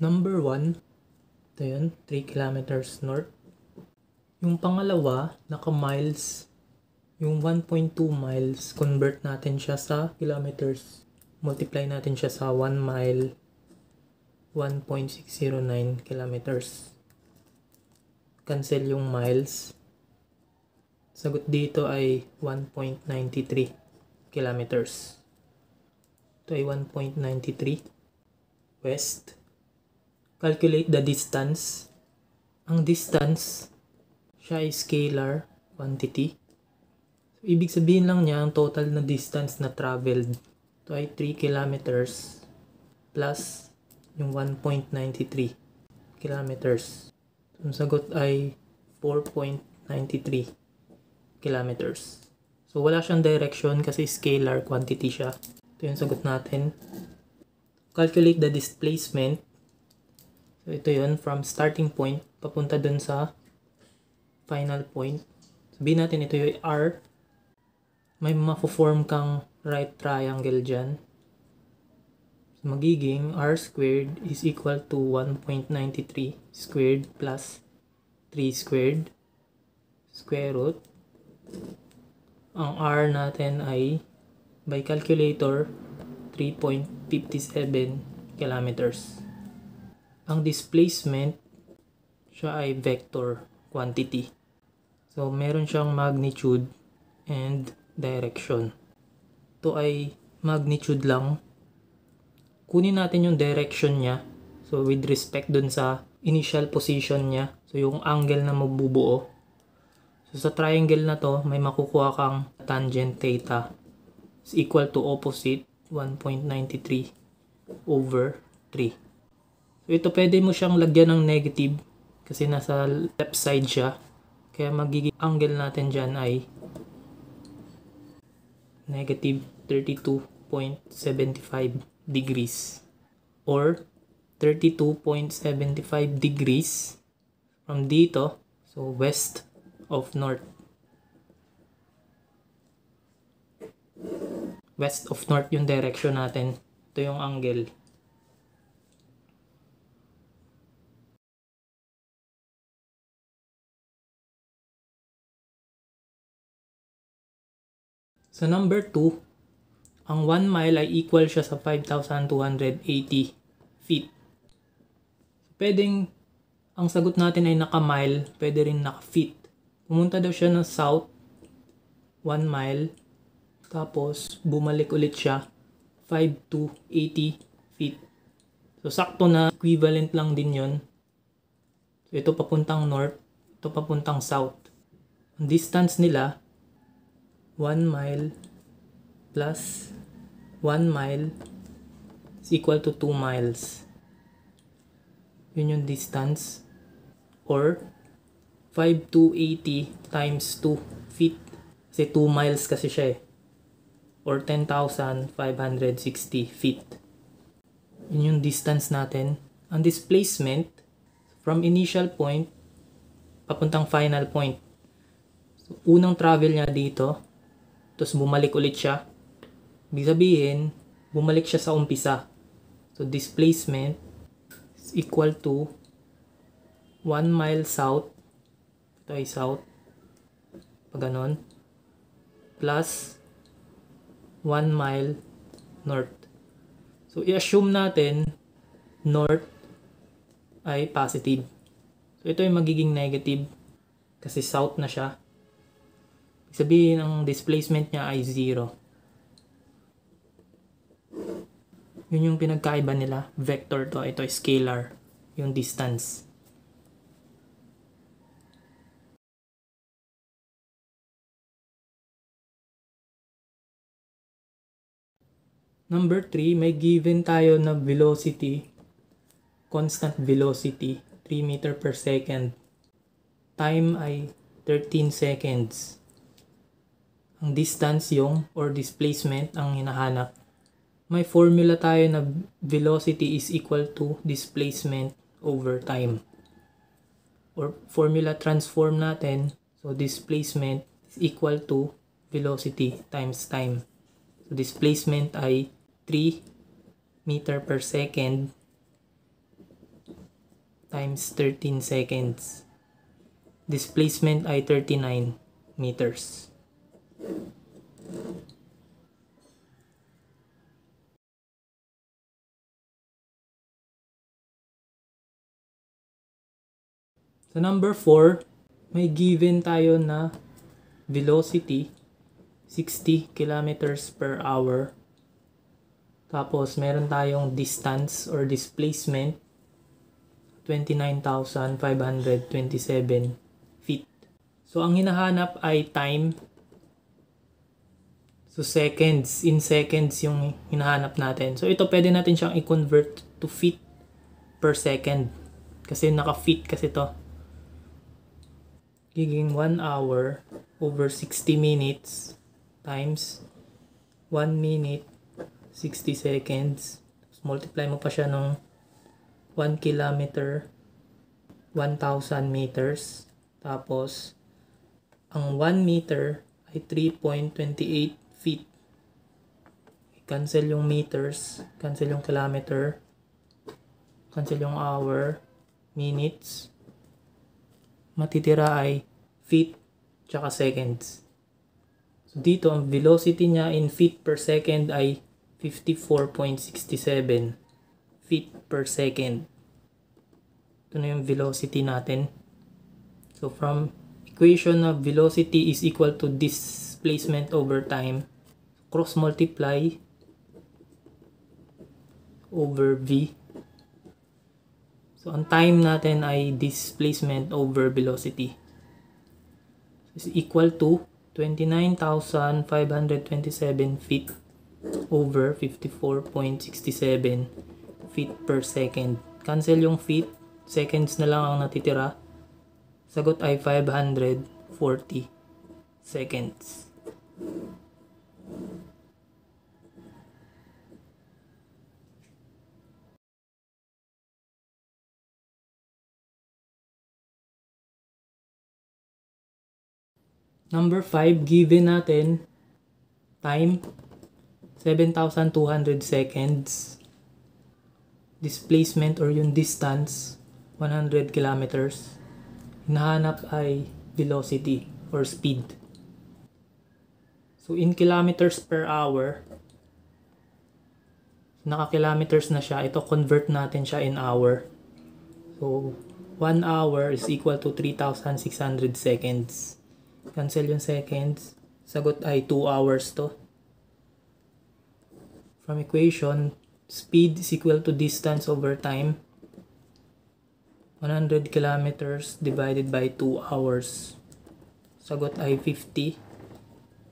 Number 1, ito yun, 3 kilometers north. Yung pangalawa, naka-miles. Yung 1.2 miles, convert natin siya sa kilometers. Multiply natin siya sa 1 mile, 1.609 kilometers. Cancel yung miles. Sagot dito ay 1.93 kilometers. Ito ay 1.93 west. Calculate the distance. Ang distance, siya ay scalar quantity. So, ibig sabihin lang niya ang total na distance na traveled. Ito ay 3 kilometers plus yung 1.93 kilometers. So, ang sagot ay 4.93 kilometers. So, wala siyang direction kasi scalar quantity siya. Ito yung sagot natin. Calculate the displacement. So, ito yun, from starting point, papunta dun sa final point. Sabihin natin ito yung R. May mapo-form kang right triangle dyan. So, magiging R squared is equal to 1.93 squared plus 3 squared square root. Ang R natin ay by calculator 3.57 kilometers. Ang displacement siya ay vector quantity. So meron siyang magnitude and direction. Ito ay magnitude lang. Kunin natin yung direction niya. So with respect dun sa initial position niya. So yung angle na mabubuo. So sa triangle na to, may makukuha kang tangent theta is equal to opposite 1.93 over 3. Ito pwede mo siyang lagyan ng negative kasi nasa left side siya. Kaya magiging angle natin dyan ay negative 32.75 degrees or 32.75 degrees from dito so west of north. West of north yung direction natin. Ito yung angle Sa number 2, ang 1 mile ay equal siya sa 5,280 feet. Pwedeng ang sagot natin ay naka-mile, pwede rin naka-feet. Pumunta daw siya ng south, 1 mile, tapos bumalik ulit siya 5 to 80 feet. So sakto na equivalent lang din yon. So ito papuntang north, ito papuntang south. Ang distance nila 1 mile plus 1 mile is equal to 2 miles. Yun yung distance. Or 5 to 80 times 2 feet. Kasi 2 miles kasi siya eh. Or 10,560 feet. Yun yung distance natin. Ang displacement from initial point papuntang final point. So, unang travel niya dito tapos bumalik ulit siya. Ibig sabihin, bumalik siya sa umpisa. So displacement is equal to 1 mile south. Ito ay south. Pag. Plus 1 mile north. So i-assume natin north ay positive. So ito ay magiging negative kasi south na siya. Sabihin ang displacement niya ay 0. Yun yung pinagkaiba nila. Vector to. Ito ay scalar. Yung distance. Number 3, may given tayo na velocity, constant velocity, 3 meter per second. Time ay 13 seconds ang distance yung or displacement ang hinahanap. May formula tayo na velocity is equal to displacement over time. Or formula transform natin, so displacement is equal to velocity times time. So displacement ay 3 meter per second times 13 seconds. Displacement ay 39 meters. Sa number 4, may given tayo na velocity 60 kilometers per hour. Tapos meron tayong distance or displacement 29,527 feet. So ang hinahanap ay time. So seconds, in seconds yung hinahanap natin. So ito pwede natin siyang i-convert to feet per second. Kasi naka-feet kasi to giging 1 hour over 60 minutes times 1 minute 60 seconds. Tapos multiply mo pa siya ng 1 kilometer 1,000 meters. Tapos ang 1 meter ay 3.28 feet. Cancel yung meters, cancel yung kilometer, cancel yung hour, minutes, matitira ay feet tsaka seconds. So dito ang velocity niya in feet per second ay 54.67 feet per second. Ito na yung velocity natin. So from equation na velocity is equal to displacement over time, cross multiply over v So, ang time natin ay displacement over velocity. is equal to 29,527 feet over 54.67 feet per second. Cancel yung feet. Seconds na lang ang natitira. Sagot ay 540 seconds. Number 5, given natin time 7,200 seconds. Displacement or yung distance 100 kilometers. Hinahanap ay velocity or speed. So in kilometers per hour, naka-kilometers na siya. Ito convert natin siya in hour. So 1 hour is equal to 3,600 seconds. Cancel yung seconds. Sagot ay 2 hours to. From equation, speed is equal to distance over time. 100 kilometers divided by 2 hours. Sagot ay 50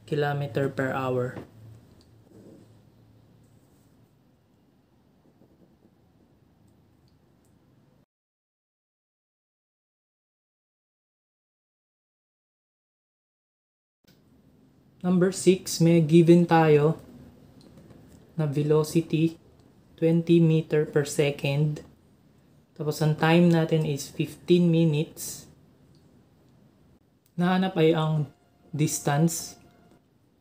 kilometer per hour. Number 6, may given tayo na velocity 20 meter per second. Tapos ang time natin is 15 minutes. Nahanap ay ang distance.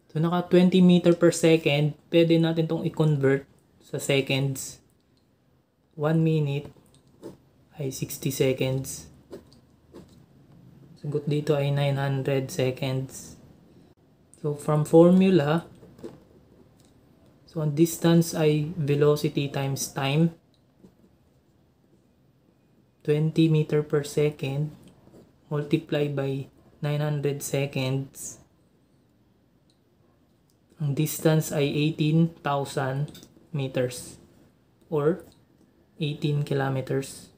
So naka 20 meter per second, pwede natin tong i-convert sa seconds. 1 minute ay 60 seconds. Sagot dito ay 900 seconds. So, from formula, so ang distance ay velocity times time. 20 meter per second multiplied by 900 seconds. Ang distance ay 18,000 meters or 18 kilometers.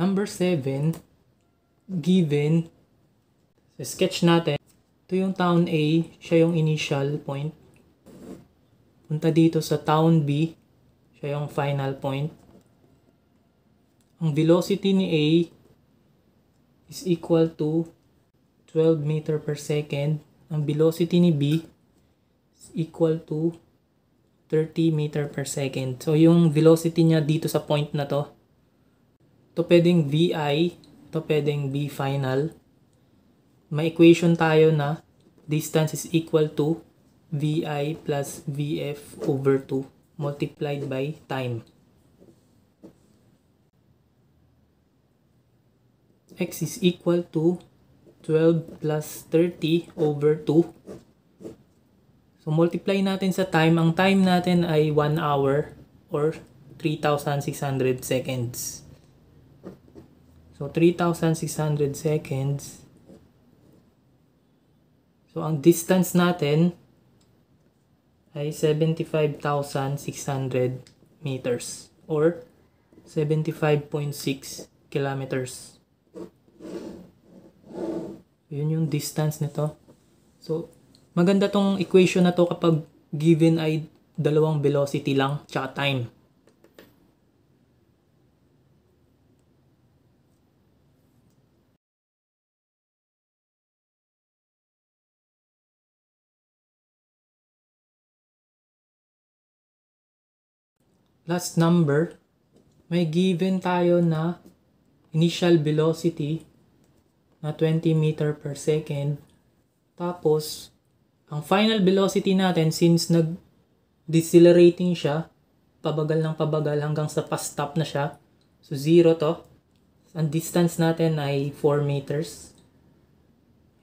Number 7, given, sa sketch natin, ito yung town A, siya yung initial point. Punta dito sa town B, siya yung final point. Ang velocity ni A is equal to 12 meter per second. Ang velocity ni B is equal to 30 meter per second. So yung velocity niya dito sa point na to, ito pwedeng VI, ito pwedeng V final. May equation tayo na distance is equal to VI plus VF over 2 multiplied by time. X is equal to 12 plus 30 over 2. So multiply natin sa time. Ang time natin ay 1 hour or 3,600 seconds. So 3,600 seconds. So ang distance natin ay 75,600 meters or 75.6 kilometers. Yun yung distance nito. So, maganda tong equation na to kapag given ay dalawang velocity lang tsaka time. Last number, may given tayo na initial velocity na 20 meter per second. Tapos, ang final velocity natin since nag-decelerating siya, pabagal ng pabagal hanggang sa pa-stop na siya. So, zero to. Ang distance natin ay 4 meters.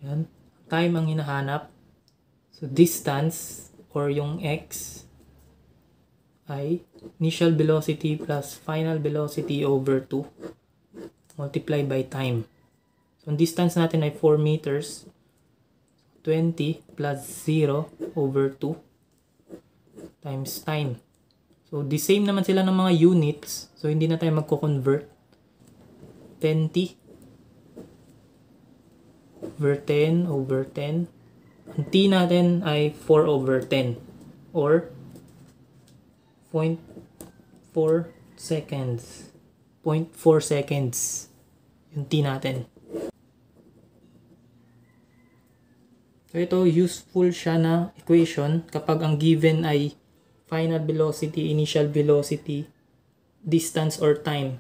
Yan. Time ang hinahanap. So, distance or yung x ay initial velocity plus final velocity over 2 multiplied by time. So, ang distance natin ay 4 meters. 20 plus 0 over 2 times time. So, the same naman sila ng mga units. So, hindi na tayo magko-convert. 10t over 10 over 10. Ang t natin ay 4 over 10 or 0.4 seconds. 0.4 seconds yung t natin. So ito useful siya na equation kapag ang given ay final velocity, initial velocity, distance or time.